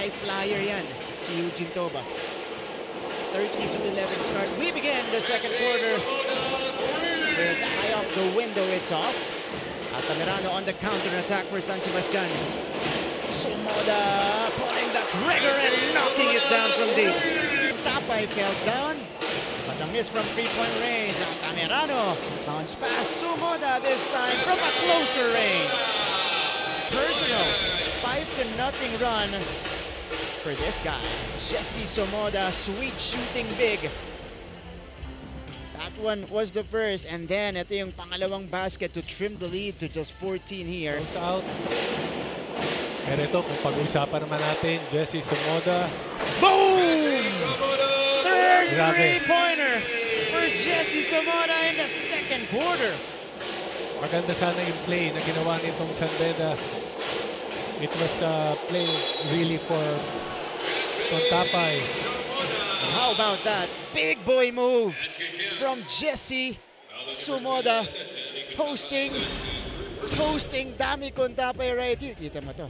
high flyer yan, si Eugene Toba. 30 to 11 start. We begin the second quarter with eye off the window, it's off. Altamirano on the counter attack for San Sebastian. Sumoda pulling the trigger and knocking it down from deep. Tapay fell down, but a miss from three-point range. Altamirano bounce pass. Sumoda this time from a closer range. Personal, five to nothing run for this guy. Jesse Somoda, sweet shooting big. That one was the first, and then ito yung pangalawang basket to trim the lead to just 14 here. Goes out. Pero ito, kung pag-uusapan naman natin, Jesse Sumoda. Boom! Third three-pointer for Jesse Somoda in the second quarter. Maganda sana yung play na ginawa nitong Sandeda. It was a play really for Tontapay. How about that? Big boy move from Jessie Sumoda. Posting, toasting Damie Cuntapay right here. Kita mo to.